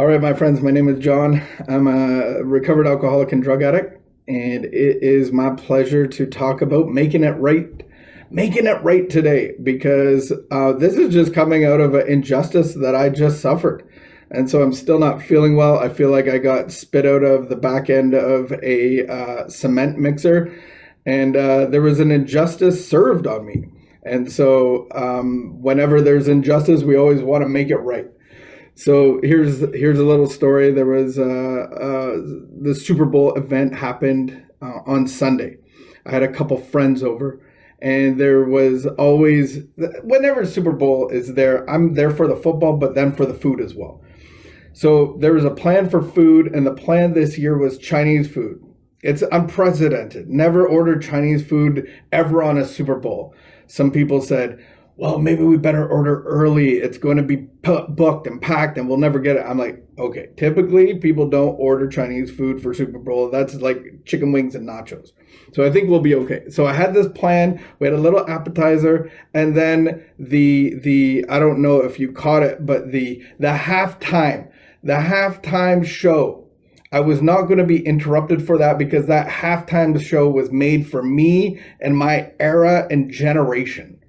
All right, my friends, my name is Jon. I'm a recovered alcoholic and drug addict, and it is my pleasure to talk about making it right. Making it right today because uh, this is just coming out of an injustice that I just suffered. And so I'm still not feeling well. I feel like I got spit out of the back end of a uh, cement mixer, and uh, there was an injustice served on me. And so, um, whenever there's injustice, we always want to make it right. So here's here's a little story. There was uh, uh, the Super Bowl event happened uh, on Sunday. I had a couple friends over, and there was always whenever Super Bowl is there, I'm there for the football, but then for the food as well. So there was a plan for food, and the plan this year was Chinese food. It's unprecedented. Never ordered Chinese food ever on a Super Bowl. Some people said, well, maybe we better order early. It's going to be booked and packed and we'll never get it. I'm like, okay, typically people don't order Chinese food for Super Bowl. That's like chicken wings and nachos. So I think we'll be okay. So I had this plan. We had a little appetizer and then the the I don't know if you caught it, but the the halftime, the halftime show I was not going to be interrupted for that because that halftime show was made for me and my era and generation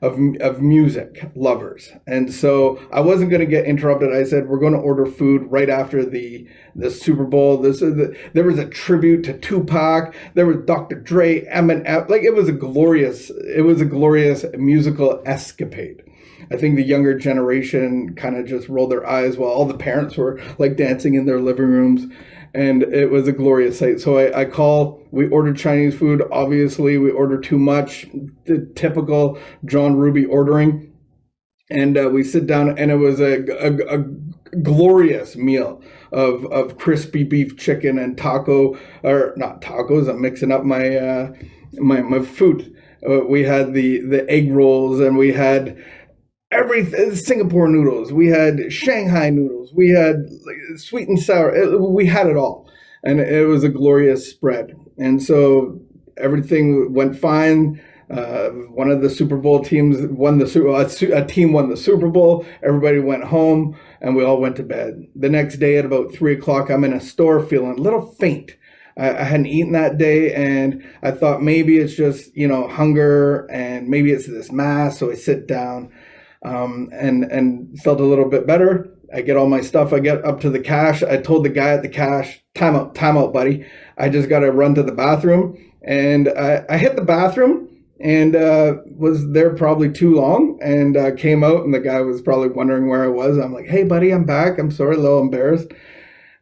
of, of music lovers. And so I wasn't going to get interrupted. I said, we're going to order food right after the, the Super Bowl. This is the, there was a tribute to Tupac. There was Dr. Dre, Eminem. Like it was a glorious, it was a glorious musical escapade. I think the younger generation kind of just rolled their eyes while all the parents were like dancing in their living rooms and it was a glorious sight. So I, I call, we ordered Chinese food. Obviously, we ordered too much, the typical Jon Ruby ordering. And uh, we sit down, and it was a, a, a glorious meal of, of crispy beef chicken and taco, or not tacos, I'm mixing up my, uh, my, my food. Uh, we had the, the egg rolls, and we had everything Singapore noodles, we had Shanghai noodles, we had sweet and sour. It, we had it all, and it was a glorious spread. And so everything went fine. Uh, one of the Super Bowl teams won the a, a team won the Super Bowl. Everybody went home, and we all went to bed. The next day at about three o'clock, I'm in a store feeling a little faint. I hadn't eaten that day, and I thought maybe it's just you know hunger, and maybe it's this mass. So I sit down um, and and felt a little bit better. I get all my stuff. I get up to the cash. I told the guy at the cash, "Time out, time out, buddy. I just got to run to the bathroom." And I, I hit the bathroom and uh, was there probably too long and uh, came out and the guy was probably wondering where I was. I'm like, "Hey, buddy, I'm back. I'm sorry, a little embarrassed."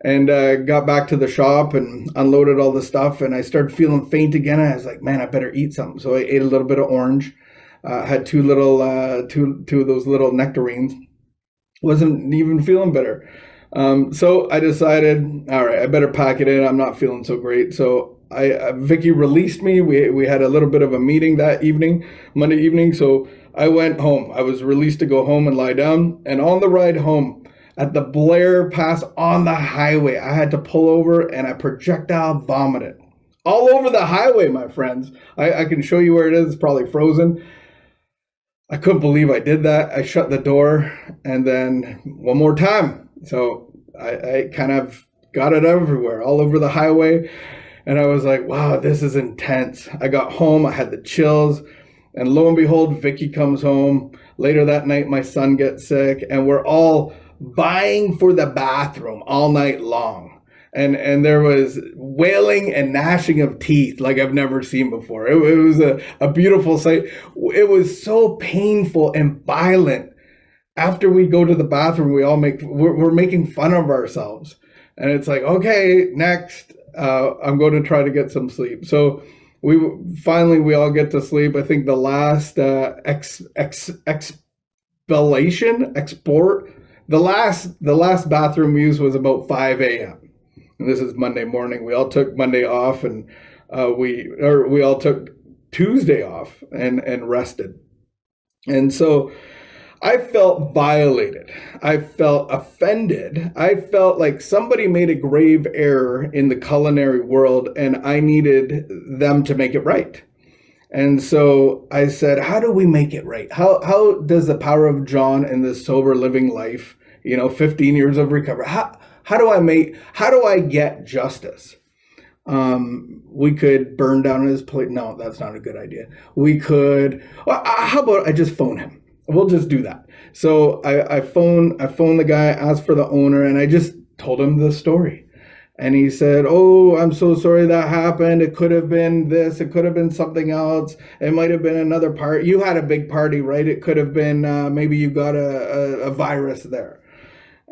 And uh, got back to the shop and unloaded all the stuff. And I started feeling faint again. I was like, "Man, I better eat something." So I ate a little bit of orange uh, had two little uh, two two of those little nectarines. Wasn't even feeling better. Um, so I decided, all right, I better pack it in. I'm not feeling so great. So I uh, Vicky released me. We we had a little bit of a meeting that evening, Monday evening. So I went home. I was released to go home and lie down. And on the ride home, at the Blair Pass on the highway, I had to pull over and I projectile vomited all over the highway, my friends. I, I can show you where it is. It's probably frozen. I couldn't believe I did that. I shut the door and then one more time. So I, I kind of got it everywhere, all over the highway. And I was like, wow, this is intense. I got home, I had the chills. And lo and behold, Vicky comes home. Later that night, my son gets sick, and we're all vying for the bathroom all night long and and there was wailing and gnashing of teeth like I've never seen before. It, it, was a, a beautiful sight. It was so painful and violent. After we go to the bathroom, we all make we're, we're making fun of ourselves, and it's like okay, next uh, I'm going to try to get some sleep. So we finally we all get to sleep. I think the last uh, ex ex expellation export the last the last bathroom use was about 5 a.m and this is Monday morning. We all took Monday off, and uh, we or we all took Tuesday off and and rested. And so I felt violated. I felt offended. I felt like somebody made a grave error in the culinary world, and I needed them to make it right. And so I said, How do we make it right? How, how does the power of Jon and the sober living life you know, 15 years of recovery. How, how do I make, how do I get justice? Um, we could burn down his place. No, that's not a good idea. We could, well, uh, how about I just phone him? We'll just do that. So I, I phone, I phone the guy, asked for the owner, and I just told him the story. And he said, Oh, I'm so sorry that happened. It could have been this. It could have been something else. It might have been another part. You had a big party, right? It could have been uh, maybe you got a, a, a virus there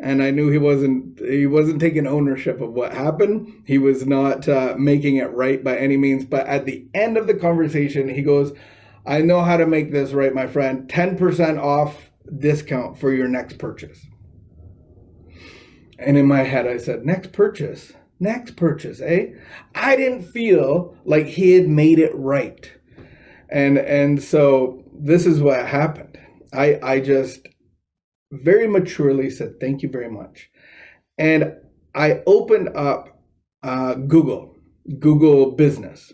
and I knew he wasn't he wasn't taking ownership of what happened. He was not uh, making it right by any means. But at the end of the conversation, he goes, "I know how to make this right, my friend. Ten percent off discount for your next purchase." And in my head, I said, "Next purchase, next purchase, eh?" I didn't feel like he had made it right, and and so this is what happened. I I just very maturely said, Thank you very much. And I opened up uh, Google, Google Business,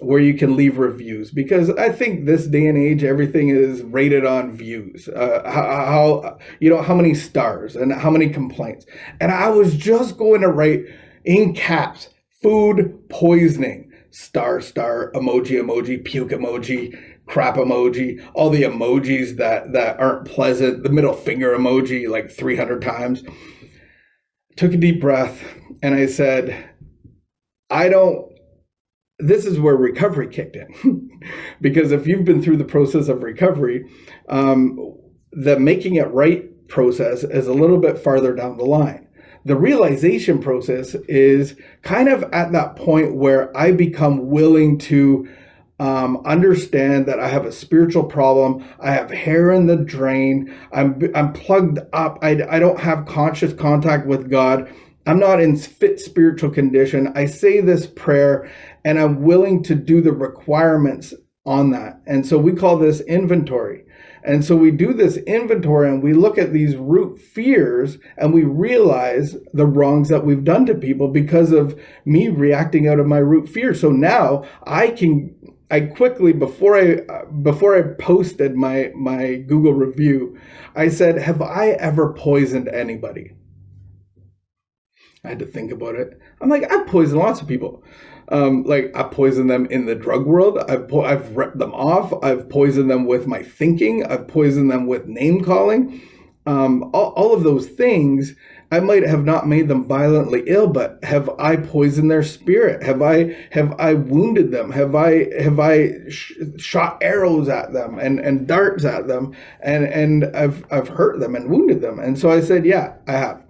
where you can leave reviews because I think this day and age, everything is rated on views. Uh, how, how, you know, how many stars and how many complaints. And I was just going to write in caps food poisoning, star, star, emoji, emoji, puke emoji crap emoji, all the emojis that that aren't pleasant, the middle finger emoji like 300 times. Took a deep breath and I said, I don't this is where recovery kicked in. because if you've been through the process of recovery, um, the making it right process is a little bit farther down the line. The realization process is kind of at that point where I become willing to um, understand that I have a spiritual problem. I have hair in the drain. I'm I'm plugged up. I, I don't have conscious contact with God. I'm not in fit spiritual condition. I say this prayer and I'm willing to do the requirements on that. And so we call this inventory. And so we do this inventory and we look at these root fears and we realize the wrongs that we've done to people because of me reacting out of my root fear. So now I can I quickly before I uh, before I posted my my Google review, I said, "Have I ever poisoned anybody?" I had to think about it. I'm like, I've poisoned lots of people. Um, like I poisoned them in the drug world. I've po- I've ripped them off. I've poisoned them with my thinking. I've poisoned them with name calling. Um, all, all of those things I might have not made them violently ill, but have I poisoned their spirit? Have I have I wounded them? Have I have I sh- shot arrows at them and, and darts at them and and I've I've hurt them and wounded them? And so I said, yeah, I have.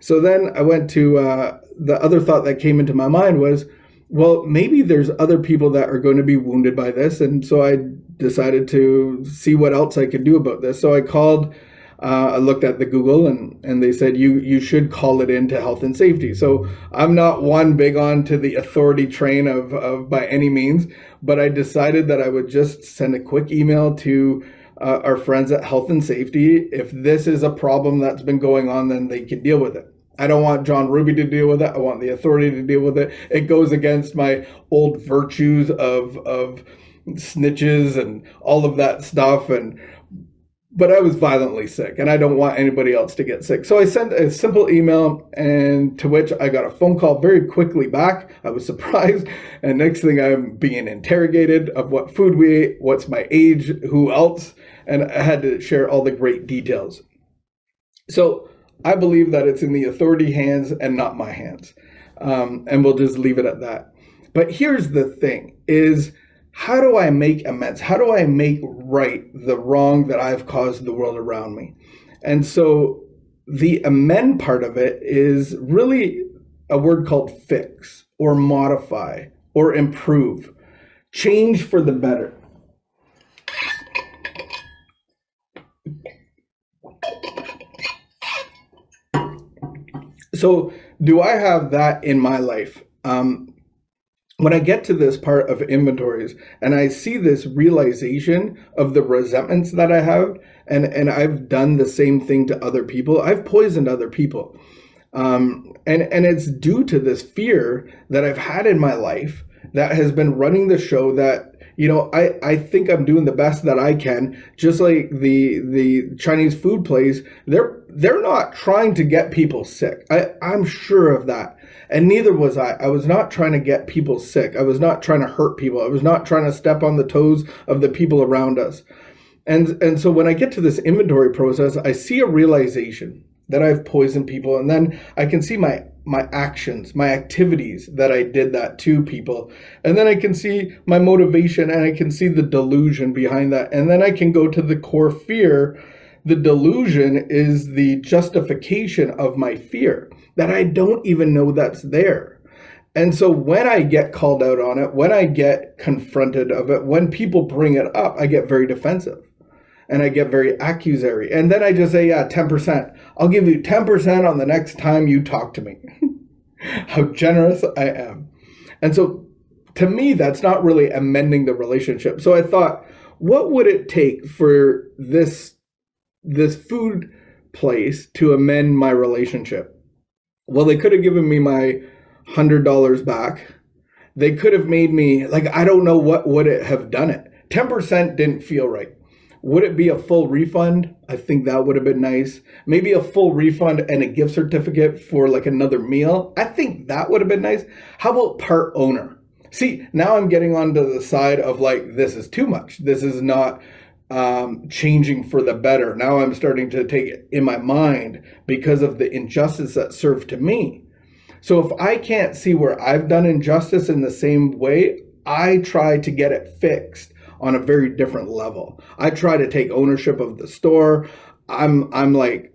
So then I went to uh, the other thought that came into my mind was, well, maybe there's other people that are going to be wounded by this, and so I decided to see what else I could do about this. So I called uh, I looked at the Google and, and they said you you should call it into health and safety. So I'm not one big on to the authority train of, of by any means, but I decided that I would just send a quick email to uh, our friends at health and safety. If this is a problem that's been going on, then they can deal with it. I don't want Jon Ruby to deal with it. I want the authority to deal with it. It goes against my old virtues of of snitches and all of that stuff and but I was violently sick and I don't want anybody else to get sick. So I sent a simple email and to which I got a phone call very quickly back. I was surprised. And next thing I'm being interrogated of what food we ate, what's my age, who else, and I had to share all the great details. So I believe that it's in the authority hands and not my hands. Um, and we'll just leave it at that. But here's the thing is how do I make amends? How do I make right the wrong that I've caused the world around me? And so the amend part of it is really a word called fix or modify or improve, change for the better. So, do I have that in my life? Um, when I get to this part of inventories and I see this realization of the resentments that I have, and, and I've done the same thing to other people, I've poisoned other people. Um, and, and it's due to this fear that I've had in my life that has been running the show that you know i i think i'm doing the best that i can. Just like the the chinese food place they're they're not trying to get people sick. I i'm sure of that and neither was i i was not trying to get people sick i was not trying to hurt people i was not trying to step on the toes of the people around us and and so when i get to this inventory process i see a realization that i've poisoned people and then i can see my my actions, my activities that I did that to people. And then I can see my motivation and I can see the delusion behind that. And then I can go to the core fear. The delusion is the justification of my fear that I don't even know that's there. And so when I get called out on it, when I get confronted of it, when people bring it up, I get very defensive and I get very accusatory. And then I just say, yeah, 10%. I'll give you 10% on the next time you talk to me. How generous I am. And so to me, that's not really amending the relationship. So I thought, what would it take for this this food place to amend my relationship? Well, they could have given me my hundred dollars back. They could have made me like I don't know what would it have done it. 10% didn't feel right. Would it be a full refund? I think that would have been nice. Maybe a full refund and a gift certificate for like another meal. I think that would have been nice. How about part owner? See, now I'm getting onto the side of like, this is too much. This is not um, changing for the better. Now I'm starting to take it in my mind because of the injustice that served to me. So if I can't see where I've done injustice in the same way, I try to get it fixed on a very different level. I try to take ownership of the store. I'm I'm like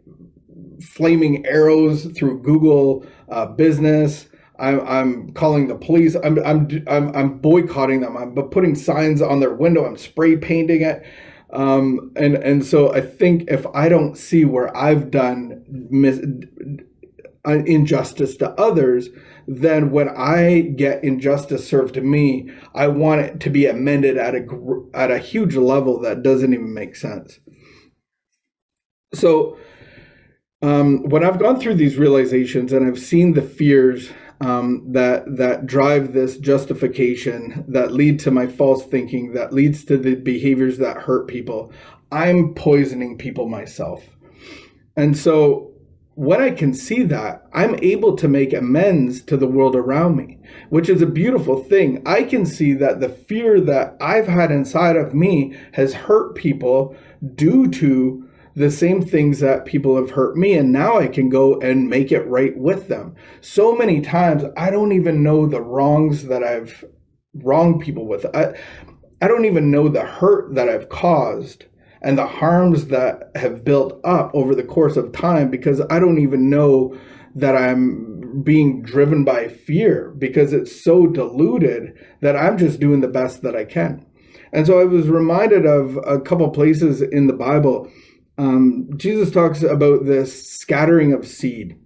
flaming arrows through Google uh, Business. I'm, I'm calling the police. I'm, I'm, I'm, I'm boycotting them. I'm putting signs on their window. I'm spray painting it. Um, and, and so I think if I don't see where I've done mis- uh, injustice to others, then when I get injustice served to me, I want it to be amended at a at a huge level that doesn't even make sense. So um, when I've gone through these realizations and I've seen the fears um, that that drive this justification, that lead to my false thinking, that leads to the behaviors that hurt people, I'm poisoning people myself. And so when I can see that, I'm able to make amends to the world around me, which is a beautiful thing. I can see that the fear that I've had inside of me has hurt people due to the same things that people have hurt me and now I can go and make it right with them. So many times I don't even know the wrongs that I've wronged people with. I I don't even know the hurt that I've caused and the harms that have built up over the course of time because I don't even know that I'm being driven by fear because it's so diluted that I'm just doing the best that I can. And so I was reminded of a couple places in the Bible. Um, Jesus talks about this scattering of seed.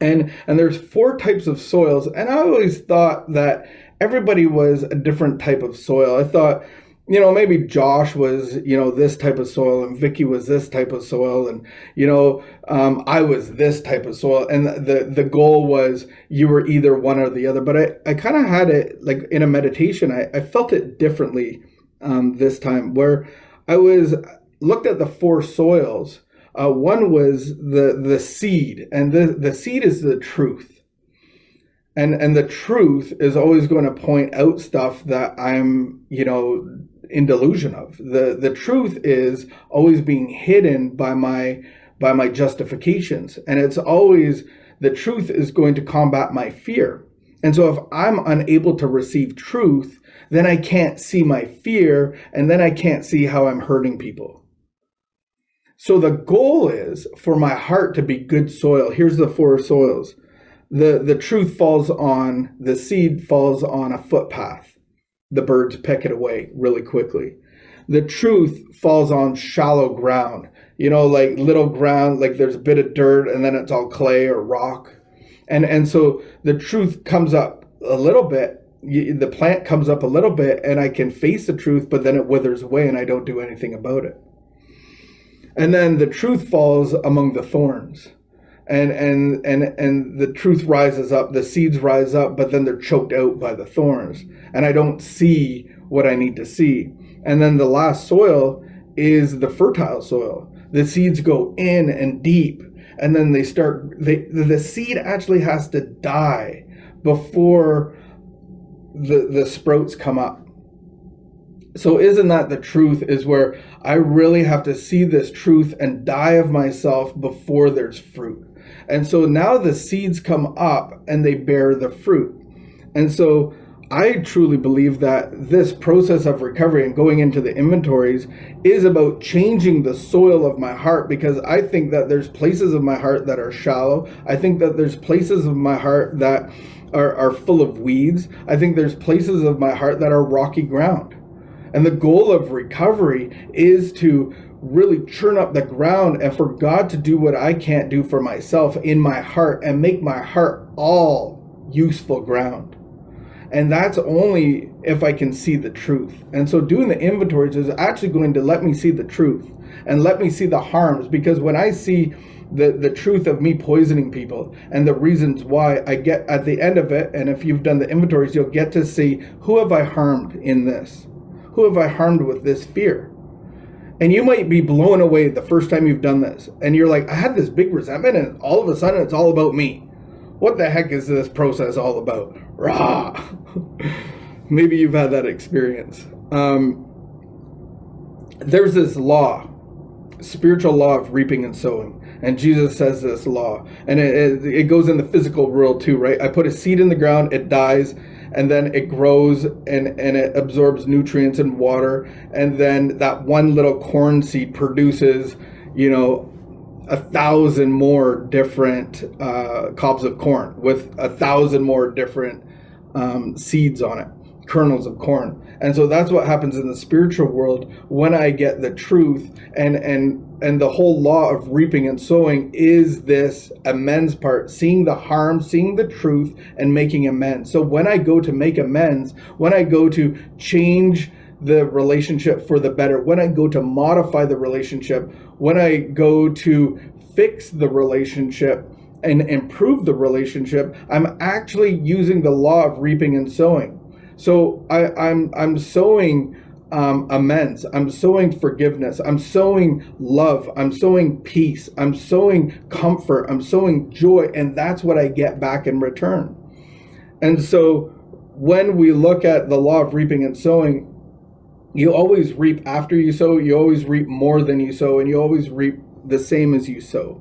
And, and there's four types of soils. And I always thought that everybody was a different type of soil. I thought you know, maybe Josh was, you know, this type of soil and Vicky was this type of soil and, you know, um, I was this type of soil. And the, the goal was you were either one or the other. But I, I kind of had it like in a meditation, I, I felt it differently um, this time where I was looked at the four soils. Uh, one was the, the seed and the, the seed is the truth and and the truth is always going to point out stuff that i'm you know in delusion of. The the truth is always being hidden by my by my justifications. And it's always the truth is going to combat my fear. And so if I'm unable to receive truth, then I can't see my fear and then I can't see how I'm hurting people. So the goal is for my heart to be good soil. Here's the four soils. The the truth falls on the seed falls on a footpath the birds peck it away really quickly. The truth falls on shallow ground, you know, like little ground, like there's a bit of dirt and then it's all clay or rock. And, and so the truth comes up a little bit, the plant comes up a little bit, and I can face the truth, but then it withers away and I don't do anything about it. And then the truth falls among the thorns and and and and the truth rises up the seeds rise up but then they're choked out by the thorns and i don't see what I need to see. And then the last soil is the fertile soil. The seeds go in and deep, and then they start. They, the seed actually has to die before the the sprouts come up. So isn't that the truth? Is where I really have to see this truth and die of myself before there's fruit. And so now the seeds come up and they bear the fruit. And so I truly believe that this process of recovery and going into the inventories is about changing the soil of my heart because I think that there's places of my heart that are shallow. I think that there's places of my heart that are, are full of weeds. I think there's places of my heart that are rocky ground. And the goal of recovery is to really churn up the ground and for God to do what I can't do for myself in my heart and make my heart all useful ground. And that's only if I can see the truth. And so doing the inventories is actually going to let me see the truth and let me see the harms because when I see the, the truth of me poisoning people and the reasons why I get at the end of it, and if you've done the inventories, you'll get to see who have I harmed in this? Who have I harmed with this fear? And you might be blown away the first time you've done this. And you're like, I had this big resentment, and all of a sudden it's all about me what the heck is this process all about? Rah! Maybe you've had that experience. Um, there's this law, spiritual law of reaping and sowing. And Jesus says this law. And it, it, it goes in the physical world too, right? I put a seed in the ground, it dies, and then it grows and, and it absorbs nutrients and water. And then that one little corn seed produces, you know, a thousand more different uh, cobs of corn with a thousand more different um, seeds on it, kernels of corn. And so that's what happens in the spiritual world when I get the truth and and and the whole law of reaping and sowing is this amends part, seeing the harm, seeing the truth, and making amends. So when I go to make amends, when I go to change the relationship for the better, when I go to modify the relationship, when I go to fix the relationship and improve the relationship, I'm actually using the law of reaping and sowing. So I, I'm I'm sowing um, amends. I'm sowing forgiveness. I'm sowing love. I'm sowing peace. I'm sowing comfort. I'm sowing joy, and that's what I get back in return. And so when we look at the law of reaping and sowing, you always reap after you sow, you always reap more than you sow, and you always reap the same as you sow.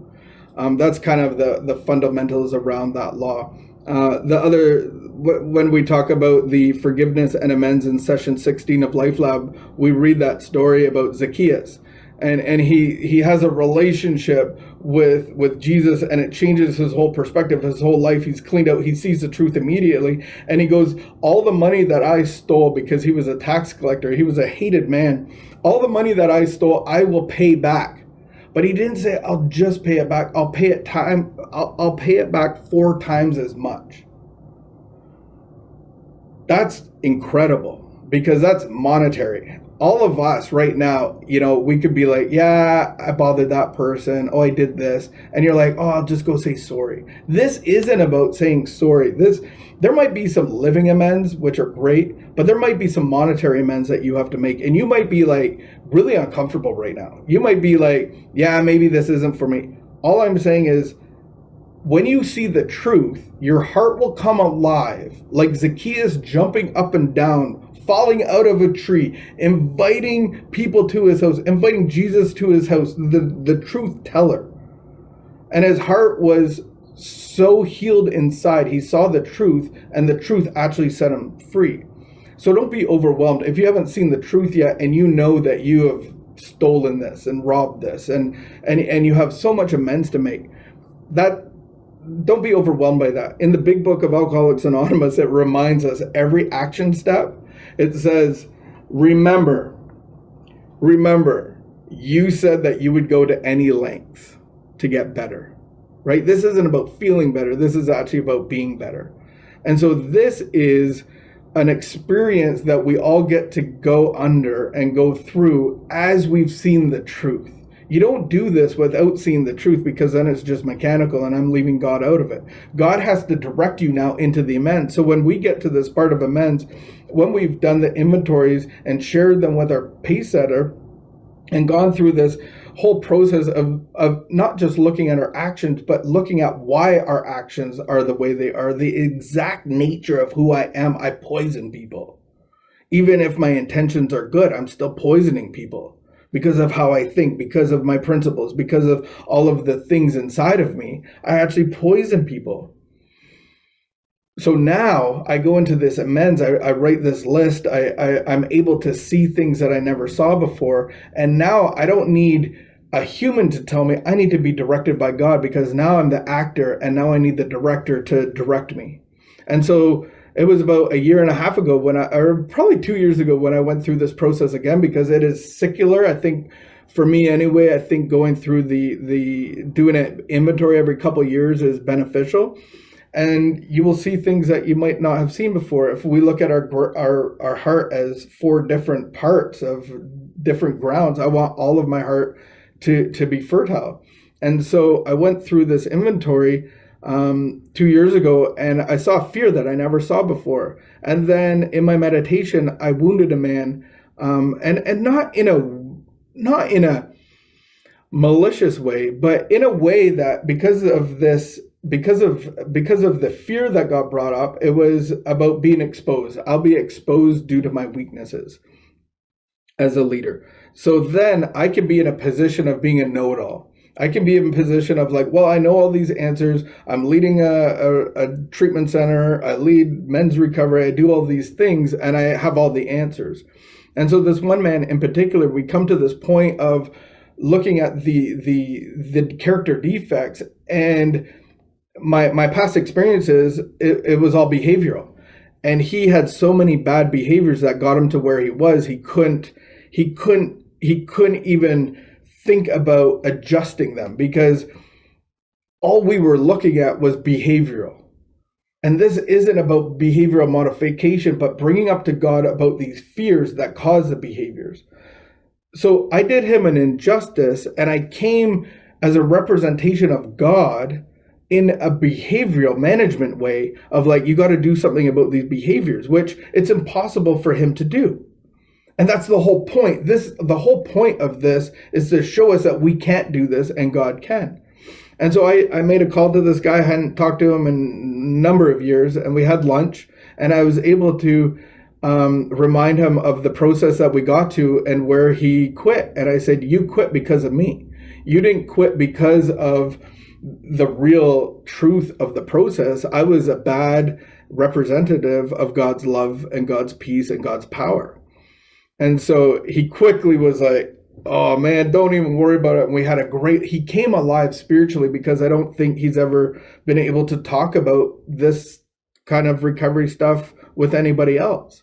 Um, that's kind of the, the fundamentals around that law. Uh, the other, when we talk about the forgiveness and amends in session 16 of Life Lab, we read that story about Zacchaeus. And and he he has a relationship with with Jesus and it changes his whole perspective his whole life. He's cleaned out. He sees the truth immediately. And he goes all the money that I stole because he was a tax collector he was a hated man. All the money that I stole I will pay back but he didn't say I'll just pay it back. I'll pay it time I'll, I'll pay it back four times as much. That's incredible because that's monetary all of us right now, you know, we could be like, yeah, I bothered that person. Oh, I did this. And you're like, oh, I'll just go say sorry. This isn't about saying sorry. This, there might be some living amends, which are great, but there might be some monetary amends that you have to make. And you might be like really uncomfortable right now. You might be like, yeah, maybe this isn't for me. All I'm saying is, when you see the truth, your heart will come alive, like Zacchaeus jumping up and down, falling out of a tree, inviting people to his house, inviting Jesus to his house, the, the truth teller. And his heart was so healed inside. He saw the truth, and the truth actually set him free. So don't be overwhelmed. If you haven't seen the truth yet and you know that you have stolen this and robbed this and and and you have so much amends to make, that don't be overwhelmed by that. In the big book of Alcoholics Anonymous, it reminds us every action step it says, Remember, remember, you said that you would go to any lengths to get better, right? This isn't about feeling better. This is actually about being better. And so this is an experience that we all get to go under and go through as we've seen the truth. You don't do this without seeing the truth because then it's just mechanical and I'm leaving God out of it. God has to direct you now into the amends. So when we get to this part of amends, when we've done the inventories and shared them with our pace setter and gone through this whole process of, of not just looking at our actions, but looking at why our actions are the way they are, the exact nature of who I am, I poison people. Even if my intentions are good, I'm still poisoning people because of how I think, because of my principles, because of all of the things inside of me, I actually poison people. So now I go into this amends, I, I write this list, I, I, I'm able to see things that I never saw before. And now I don't need a human to tell me I need to be directed by God because now I'm the actor and now I need the director to direct me. And so it was about a year and a half ago when I, or probably two years ago when I went through this process again because it is secular. I think for me anyway, I think going through the the doing an inventory every couple years is beneficial, and you will see things that you might not have seen before. If we look at our our our heart as four different parts of different grounds, I want all of my heart to to be fertile, and so I went through this inventory um, two years ago, and I saw fear that I never saw before. And then in my meditation, I wounded a man, um, and and not in a not in a malicious way, but in a way that because of this because of because of the fear that got brought up it was about being exposed. I'll be exposed due to my weaknesses as a leader. So then i can be in a position of being a know-it-all I can be in a position of like, well, I know all these answers. I'm leading a, a, a, treatment center. I lead men's recovery. I do all these things and I have all the answers. And so this one man in particular, we come to this point of looking at the the the character defects and my my past experiences, it, it was all behavioral. And he had so many bad behaviors that got him to where he was. He couldn't he couldn't he couldn't even think about adjusting them because all we were looking at was behavioral. And this isn't about behavioral modification, but bringing up to God about these fears that cause the behaviors. So I did him an injustice and I came as a representation of God in a behavioral management way of like, you got to do something about these behaviors, which it's impossible for him to do. And that's the whole point. This the whole point of this is to show us that we can't do this and God can. And so I, I made a call to this guy, I hadn't talked to him in a number of years, and we had lunch, and I was able to um, remind him of the process that we got to and where he quit. And I said, You quit because of me. You didn't quit because of the real truth of the process. I was a bad representative of God's love and God's peace and God's power. And so he quickly was like, oh man, don't even worry about it. And we had a great, he came alive spiritually because I don't think he's ever been able to talk about this kind of recovery stuff with anybody else.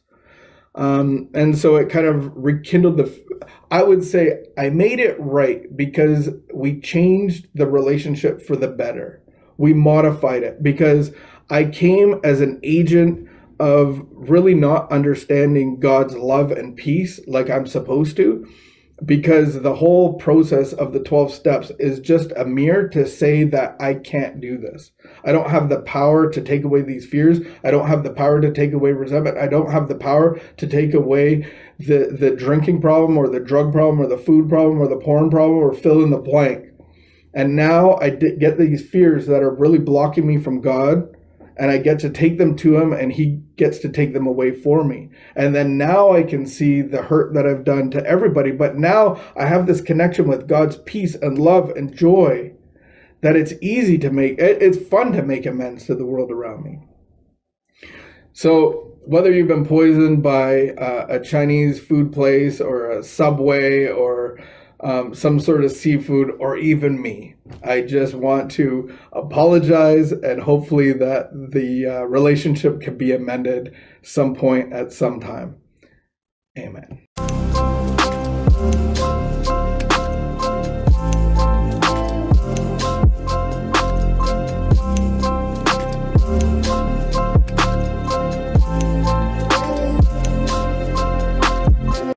Um, and so it kind of rekindled the, I would say I made it right because we changed the relationship for the better. We modified it because I came as an agent of really not understanding God's love and peace like I'm supposed to because the whole process of the 12 steps is just a mirror to say that I can't do this. I don't have the power to take away these fears. I don't have the power to take away resentment. I don't have the power to take away the the drinking problem or the drug problem or the food problem or the porn problem or fill in the blank. And now I get these fears that are really blocking me from God and I get to take them to him and he gets to take them away for me. And then now I can see the hurt that I've done to everybody. But now I have this connection with God's peace and love and joy that it's easy to make, it's fun to make amends to the world around me. So whether you've been poisoned by uh, a Chinese food place or a subway or um, some sort of seafood, or even me. I just want to apologize and hopefully that the uh, relationship can be amended some point at some time. Amen.